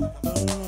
Oh.